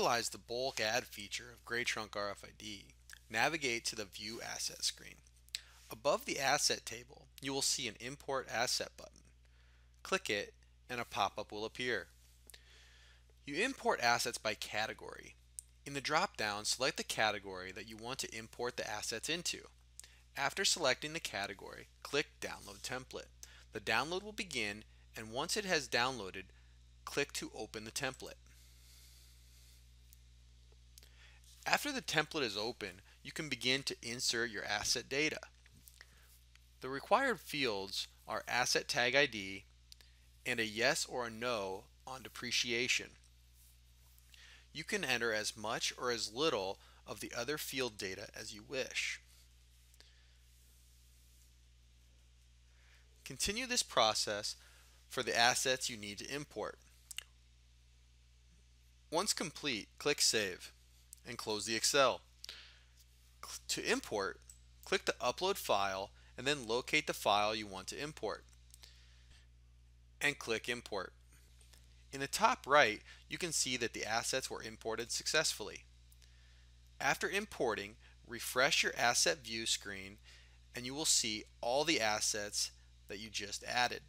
utilize the bulk add feature of Grey Trunk RFID, navigate to the View Asset screen. Above the Asset table, you will see an Import Asset button. Click it and a pop-up will appear. You import assets by category. In the drop-down, select the category that you want to import the assets into. After selecting the category, click Download Template. The download will begin and once it has downloaded, click to open the template. After the template is open, you can begin to insert your asset data. The required fields are asset tag ID and a yes or a no on depreciation. You can enter as much or as little of the other field data as you wish. Continue this process for the assets you need to import. Once complete, click Save and close the Excel. To import, click the Upload File and then locate the file you want to import and click Import. In the top right, you can see that the assets were imported successfully. After importing, refresh your Asset View screen and you will see all the assets that you just added.